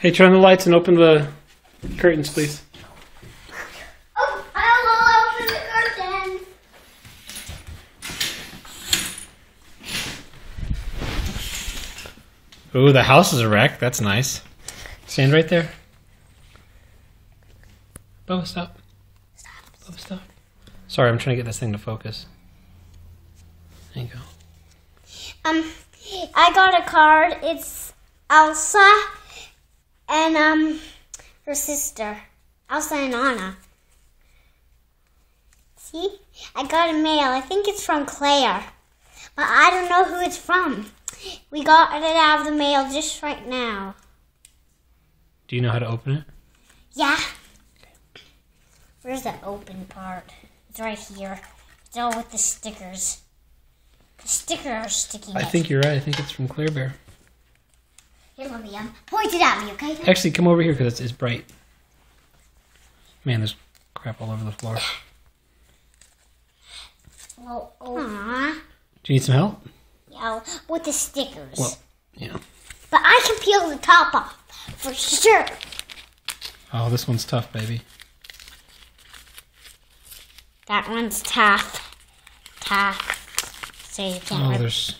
Hey, turn on the lights and open the curtains, please. Oh, I will open the curtain. Ooh, the house is a wreck. That's nice. Stand right there. Bubba, stop. Bubba, stop. Sorry, I'm trying to get this thing to focus. There you go. Um, I got a card. It's Elsa and um her sister, Elsa and Anna. See, I got a mail. I think it's from Claire, but I don't know who it's from. We got it out of the mail just right now. Do you know how to open it? Yeah. Where's the open part? It's right here. It's all with the stickers. The stickers are sticking. I think you're right. I think it's from Claire Bear. Here, let me um, point it at me, okay? Actually, come over here because it's, it's bright. Man, there's crap all over the floor. Well, Aww. Do you need some help? Yeah, with the stickers. Well, yeah. but I can peel the top off for sure. Oh, this one's tough, baby. That one's tough. Tough. So you can't. Oh, rip- there's